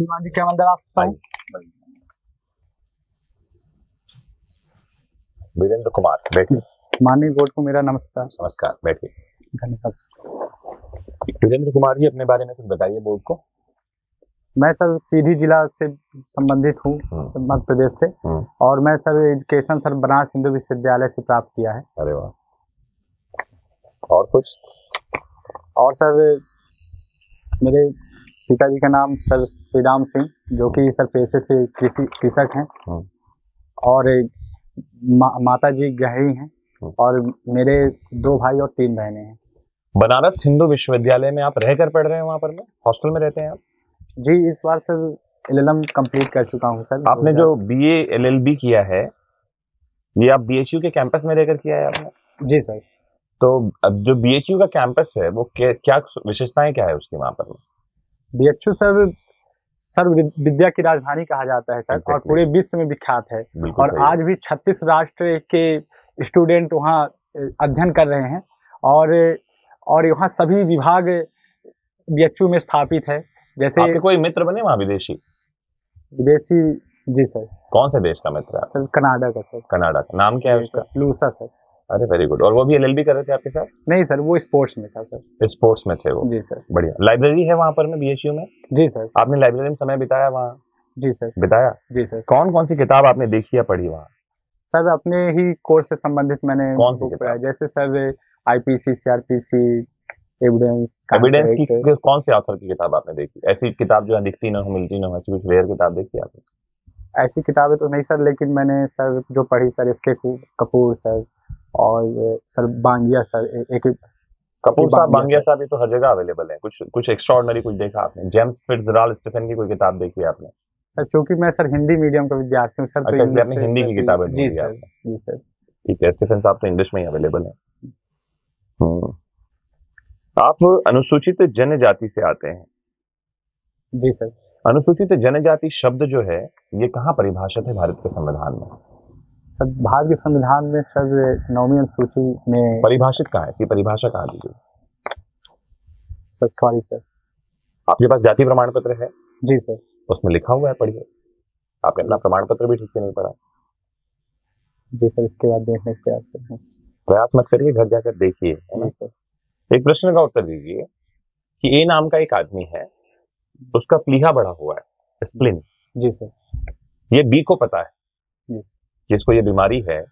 श्रीमान जी क्या मैं अंदर आ सकता हूँ। वीरेंद्र कुमार बैठिए। माननीय बोर्ड को मेरा नमस्कार। नमस्कार बैठिए। धन्यवाद वीरेंद्र कुमार जी अपने बारे में कुछ बताइए बोर्ड को। मैं सर सीधी जिला से संबंधित हूँ हम्म, मध्य प्रदेश से। हम्म, और मैं sir education sir Banaras Hindu विश्वविद्यालय से प्राप्त किया है। अरे वाह। और कुछ? और सर मेरे पिताजी का नाम सर श्री राम सिंह जो कि सर पेशे से कृषि कृषक हैं। हम्म। और मा, माता जी गहरी हैं। हम्म। और मेरे दो भाई और तीन बहनें हैं। बनारस हिंदू विश्वविद्यालय में आप रहकर पढ़ रहे हैं वहाँ पर में हॉस्टल में रहते हैं आप? जी इस बार सर एल एल कंप्लीट कर चुका हूँ सर। आपने जो B A L L B किया है ये आप बी एच यू के कैंपस में रहकर किया है आपने? जी सर। तो अब जो बी एच यू का कैंपस है वो क्या क्या विशेषताएँ क्या है उसकी वहाँ पर? B H U sir sir विद्या की राजधानी कहा जाता है सर और पूरे विश्व में विख्यात है। और आज भी छत्तीस राष्ट्र के स्टूडेंट वहाँ अध्ययन कर रहे हैं और और यहाँ सभी विभाग बी में स्थापित है। जैसे आपके कोई मित्र बने वहाँ विदेशी? विदेशी जी सर। कौन से देश का मित्र है सर कनाडा का सर। कनाडा का। नाम क्या है उसका? लूसा सर। अरे वेरी गुड और वो भी एल कर रहे थे आपके साथ? नहीं सर वो स्पोर्ट्स में था सर। स्पोर्ट्स में थे वो? जी सर। बढ़िया। लाइब्रेरी है वहाँ पर में बीएचयू में? जी सर। आपने लाइब्रेरी में समय बिताया वहाँ? जी सर। बिताया? जी सर। कौन कौन सी किताब आपने देखी या पढ़ी वहाँ? सर अपने ही कोर्स से संबंधित मैंने कौन सी किताब? जैसे sir IPC CrPC evidence evidence की कौन से ऑथर की किताब आपने देखी? ऐसी किताब जो है दिखती ना हो मिलती ना हो ऐसी कुछ रेयर किताब देखी आपने? ऐसी किताबें तो नहीं सर लेकिन मैंने सर जो पढ़ी सर इसके कपूर सर। और सर बांगिया सर एक कपूर बांगिया साहब बांगिया साहब ये तो हर जगह अवेलेबल है। कुछ कुछ एक्स्ट्रॉर्डनरी कुछ देखा आपने? जेम्स फिट्जराल्ड स्टीफन की कोई किताब देखी है आपने? सर चूँकि मैं सर हिंदी मीडियम का विद्यार्थी हूँ सर अच्छा, इसलिए आपने हिंदी की किताबें जी सर जी सर। ठीक है स्टीफन साहब तो इंग्लिश में ही अवेलेबल है। हम्म। आप अनुसूचित जनजाति से आते हैं। जी सर। अनुसूचित जनजाति शब्द जो है ये कहाँ परिभाषित है भारत के संविधान में? भारत के संविधान में सर नौवीं अनुसूची में परिभाषित कहाँ है? इसकी परिभाषा कहाँ दी गई? सर सॉरी सर आपके पास जाति प्रमाण पत्र है? जी सर उसमें लिखा हुआ है पढ़िए। आपने अपना प्रमाण पत्र भी ठीक से नहीं पढ़ा। जी सर इसके बाद देखने का प्रयास करते हैं। प्रयास मत करिए घर जाकर देखिए है ना? सर एक प्रश्न का उत्तर दीजिए कि ए नाम का एक आदमी है उसका प्लीहा बढ़ा हुआ है स्प्लिन। जी सर ये बी को पता है। जी। कि इसको ये बीमारी है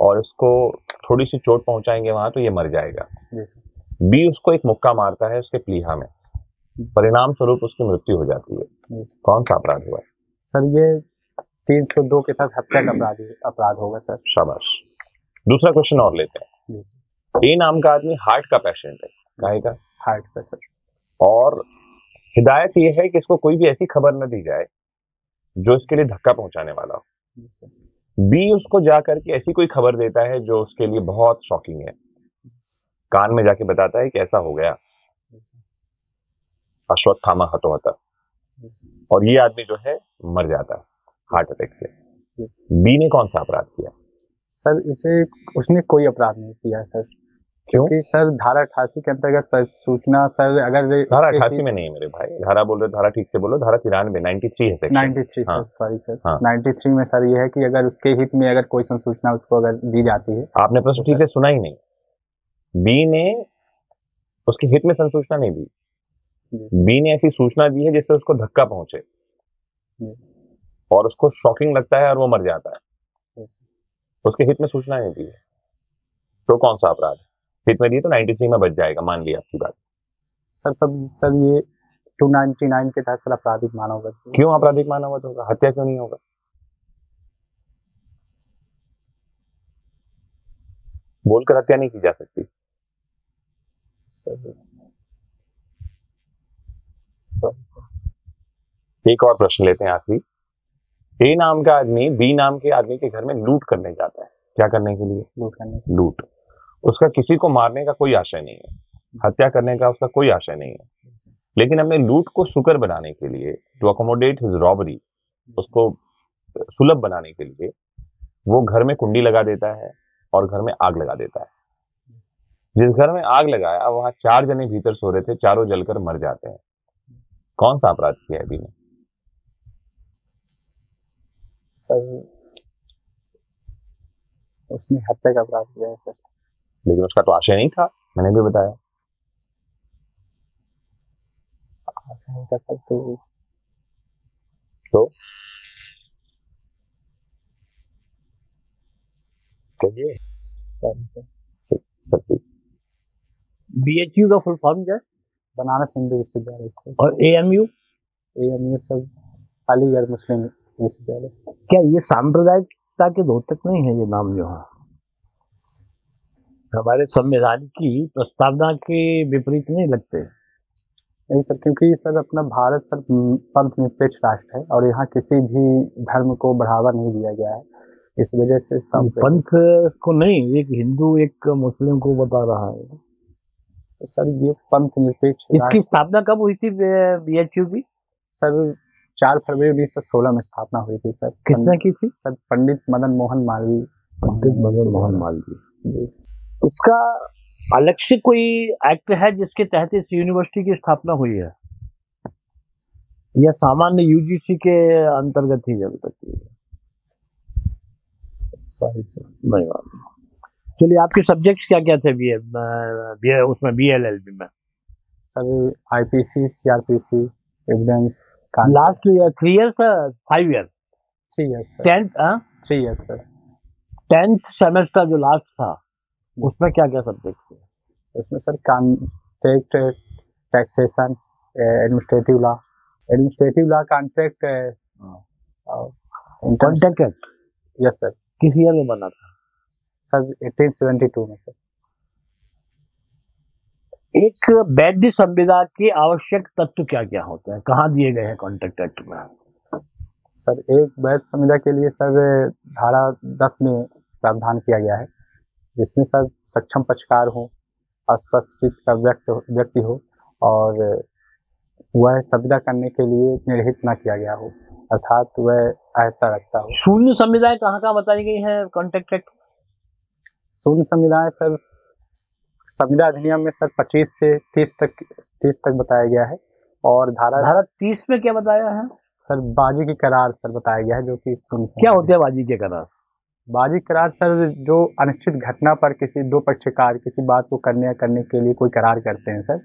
और इसको थोड़ी सी चोट पहुंचाएँगे वहाँ तो ये मर जाएगा। बी उसको एक मुक्का मारता है उसके प्लीहा में। परिणाम स्वरूप उसकी मृत्यु हो जाती है। कौन सा अपराध हुआ? सर ये तीन सौ दो के साथ हत्या का अपराध अपराध होगा सर शाबाश। दूसरा क्वेश्चन और लेते हैं। ए नाम का आदमी हार्ट का पेशेंट है। काहे का हार्ट पे सर और हिदायत यह है कि इसको कोई भी ऐसी खबर न दी जाए जो इसके लिए धक्का पहुँचाने वाला हो। बी उसको जाकर करके ऐसी कोई खबर देता है जो उसके लिए बहुत शॉकिंग है। कान में जाके बताता है कि ऐसा हो गया। अश्वत्थामा हतोहता और ये आदमी जो है मर जाता है हार्ट अटैक से। बी ने कौन सा अपराध किया? सर इसे उसने कोई अपराध नहीं किया सर। क्योंकि सर धारा अठासी के अंतर्गत सर सूचना सर अगर धारा अठासी में नहीं मेरे भाई। धारा बोल रहे धारा ठीक से बोलो धारा तिरानवे नाइन्टी थ्री है नाइन्टी थ्री हाँ। Sorry sir. हाँ। नाइन्टी थ्री में सर ये है कि अगर उसके हित में अगर कोई संसूचना उसको अगर दी जाती है। आपने प्रश्न ठीक से सुना ही नहीं। बी ने उसके हित में संसूचना नहीं दी। बी ने ऐसी सूचना दी है जिससे उसको धक्का पहुँचे। और उसको शॉकिंग लगता है और वो मर जाता है। उसके हित में सूचना नहीं दी है। तो कौन सा अपराध? है हित में दी तो 93 में बच जाएगा मान लिया आपकी बात। सर तब सर ये टू नाइन्टी नाइन के तहत सर आपराधिक मानव क्यों आपराधिक माना होगा हत्या क्यों नहीं होगा? बोलकर हत्या नहीं की जा सकती। एक और प्रश्न लेते हैं आखिरी। ए नाम का आदमी बी नाम के आदमी के घर में लूट करने जाता है। क्या करने के लिए? लूट करने। लूट। उसका किसी को मारने का कोई आशय नहीं है। हत्या करने का उसका कोई आशय नहीं है। लेकिन हमने लूट को सुकर बनाने के लिए टू अकोमोडेट हिज रॉबरी उसको सुलभ बनाने के लिए, वो घर में कुंडी लगा देता है और घर में आग लगा देता है। जिस घर में आग लगाया, वहाँ चार जने भीतर सो रहे थे, चारों जलकर मर जाते हैं। कौन सा अपराध किया है अभी ने? सर, उसने हत्या का अपराध किया है, सर। लेकिन उसका तो आशय नहीं था मैंने भी बताया। सर तो तो? कहिए। सब ठीक बीएचयू का फुल फॉर्म क्या है? बनारस हिंदू विश्वविद्यालय और एएमयू ए एम यू सब अलीगढ़ मुस्लिम विश्वविद्यालय। क्या ये सांप्रदायिकता के द्योतक नहीं है ये नाम जो है? हमारे संविधान की प्रस्तावना के विपरीत नहीं लगते। नहीं सर क्योंकि सर अपना भारत सर पंथ निरपेक्ष राष्ट्र है और यहाँ किसी भी धर्म को बढ़ावा नहीं दिया गया है। इस वजह से पंथ को नहीं एक हिंदू एक मुस्लिम को बता रहा है। तो सर ये पंथ निरपेक्ष इसकी स्थापना कब हुई थी बीएचयू की? सर चार फरवरी उन्नीस सौ सोलह में स्थापना हुई थी सर। किसने की थी? सर पंडित मदन मोहन मालवीय। पंडित मदन मोहन मालवीय। जी। उसका अलग से कोई एक्ट है जिसके तहत इस यूनिवर्सिटी की स्थापना हुई है? या सामान्य यूजीसी के अंतर्गत ही जब तक है? नहीं चलिए आपके सब्जेक्ट्स क्या क्या थे बी बी उसमें बी एल एल बी में। Sir IPC CrPC evidence last year three year five year three sir tenth three years sir tenth semester जो लास्ट था। उसमें क्या क्या सब्जेक्ट थे उसमें sir contract taxation administrative law administrative law contract contact act yes sir किस year में बना था? सर 1872 में सर एक वैध संविदा के आवश्यक तत्व क्या क्या होते हैं? कहाँ दिए गए हैं कॉन्ट्रैक्ट एक्ट में? सर एक वैध संविदा के लिए सर धारा दस में प्रावधान किया गया है। जिसमें सर सक्षम पक्षकार हो अस्पष्ट का व्यक्त व्यक्ति हो और वह संविदा करने के लिए निर्हित न किया गया हो अर्थात वह अहता रखता हो। शून्य संविदाएँ कहाँ कहाँ बताई गई है? कॉन्ट्रैक्ट एक्ट शून्य संविधाएँ सर संविदा अधिनियम में सर 25 से 30 तक 30 तक बताया गया है और धारा धारा तीस में क्या बताया है? सर बाजी की करार सर बताया गया है जो कि क्या होते हैं बाजी के करार? बाजी करार सर जो अनिश्चित घटना पर किसी दो पक्षकार किसी बात को करने या करने के लिए कोई करार करते हैं सर।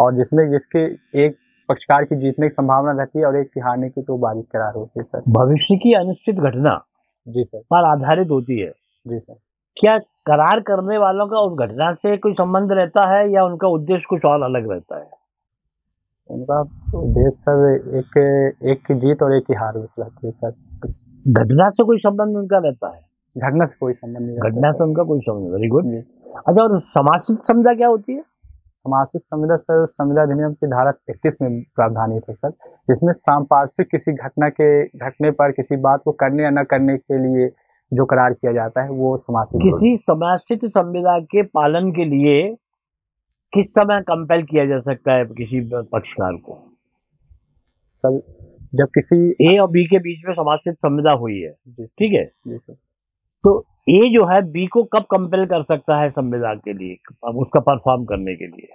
और जिसमें जिसके एक पक्षकार की जीतने की संभावना रहती है और एक की हारने की तो बाजी करार होती है सर। भविष्य की अनिश्चित घटना जी सर। पर आधारित होती है। जी सर। क्या करार करने वालों का उस घटना से कोई संबंध रहता है या उनका उद्देश्य कुछ और अलग रहता है? उनका उद्देश्य सर एक एक की जीत और एक की हार रहती है सर। घटना से कोई संबंध उनका रहता है? घटना से कोई संबंध नहीं घटना से उनका कोई संबंध वेरी गुड अच्छा और समाजिक संविदा क्या होती है? समासिक संविदा सर संविदा अधिनियम की धारा इकतीस में प्रावधानित है सर जिसमें सांपार्श्विक किसी घटना के घटने पर किसी बात को करने या न करने के लिए जो करार किया जाता है वो समासिक किसी समाजिक संविदा के पालन के लिए किस समय कंपेल किया जा सकता है किसी पक्षकार को? सर जब किसी ए और बी के बीच में समाजिक संविदा हुई है। ठीक है? जी सर। तो ए जो है बी को कब कंपेल कर सकता है संविदा के लिए अब उसका परफॉर्म करने के लिए?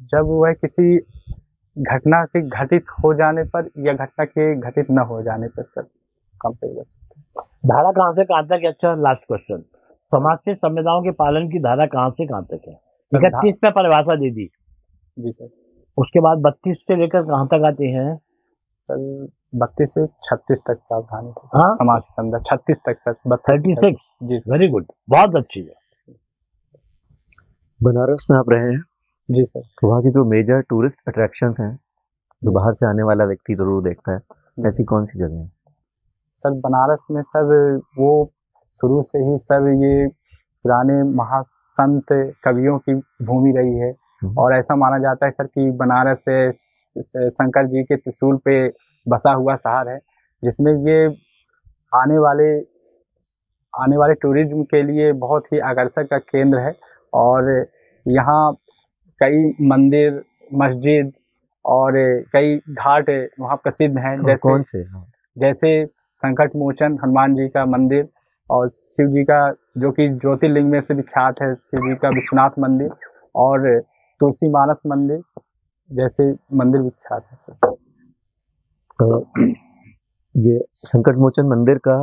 जब वह किसी घटना के घटित हो जाने पर या घटना के घटित न हो जाने पर सर कंपेल धारा कहाँ से कहाँ तक है? अच्छा लास्ट क्वेश्चन समाज से संविधाओं के पालन की धारा कहाँ से कहाँ तक है? इकतीस में परिभाषा दे दी। जी सर। उसके बाद बत्तीस से लेकर कहाँ तक आते हैं? सर बत्तीस से छत्तीस तक प्रावधान है हाँ? समाज संविदा छत्तीस तक सर थर्टी सिक्स? जी। वेरी गुड बहुत अच्छी है। बनारस में आप रहे हैं? जी सर। तो वहाँ की जो मेजर टूरिस्ट अट्रैक्शंस हैं जो बाहर से आने वाला व्यक्ति ज़रूर देखता है ऐसी कौन सी जगह है? सर बनारस में सर वो शुरू से ही सर ये पुराने महासंत कवियों की भूमि रही है। हम्म। और ऐसा माना जाता है सर कि बनारस से से शंकर जी के त्रिशूल पे बसा हुआ शहर है जिसमें ये आने वाले आने वाले टूरिज़्म के लिए बहुत ही आकर्षक का केंद्र है और यहाँ कई मंदिर मस्जिद और कई घाट वहाँ प्रसिद्ध हैं जैसे कौन से हाँ। जैसे संकट मोचन हनुमान जी का मंदिर और शिव जी का जो कि ज्योतिर्लिंग में से विख्यात है शिव जी का विश्वनाथ मंदिर और तुलसी मानस मंदिर जैसे मंदिर विख्यात है ये संकट मोचन मंदिर का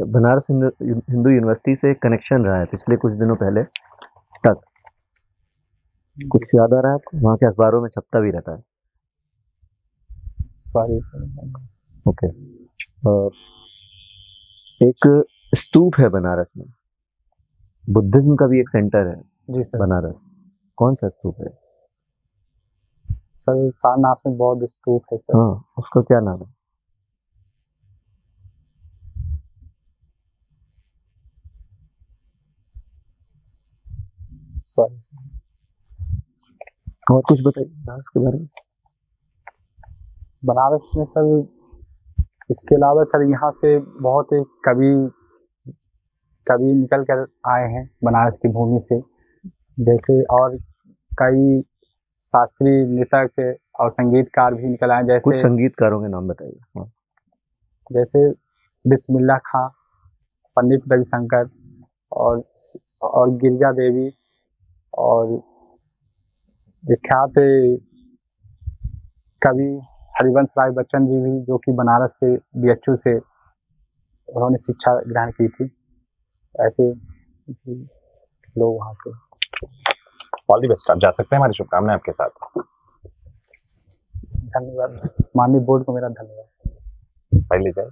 बनारस हिंदू यूनिवर्सिटी से कनेक्शन रहा है पिछले कुछ दिनों पहले तक। कुछ याद आ रहा है आपको? वहाँ के अखबारों में छपता भी रहता है। Sorry okay. एक स्तूप है बनारस में। बुद्धिज्म का भी एक सेंटर है जी सर। बनारस। कौन सा स्तूप है? सर सारनाथ में बौद्ध स्तूप है सर। हाँ उसका क्या नाम है? और कुछ बताइए बनारस के बारे में। बनारस में सर इसके अलावा सर यहाँ से बहुत कवि कवि निकल कर आए हैं बनारस की भूमि से। जैसे और कई शास्त्रीय नृतक और संगीतकार भी निकल आए जैसे कुछ संगीतकारों के नाम बताइए। हाँ। जैसे बिस्मिल्ला खां पंडित रविशंकर और और गिरजा देवी और विख्यात कवि हरिवंश राय बच्चन जी भी जो कि बनारस से बीएचयू से उन्होंने शिक्षा ग्रहण की थी। ऐसे लोग वहाँ से ऑल दी बेस्ट आप जा सकते हैं हमारी शुभकामनाएँ आपके साथ। धन्यवाद। माननीय बोर्ड को मेरा धन्यवाद। पहले जाए।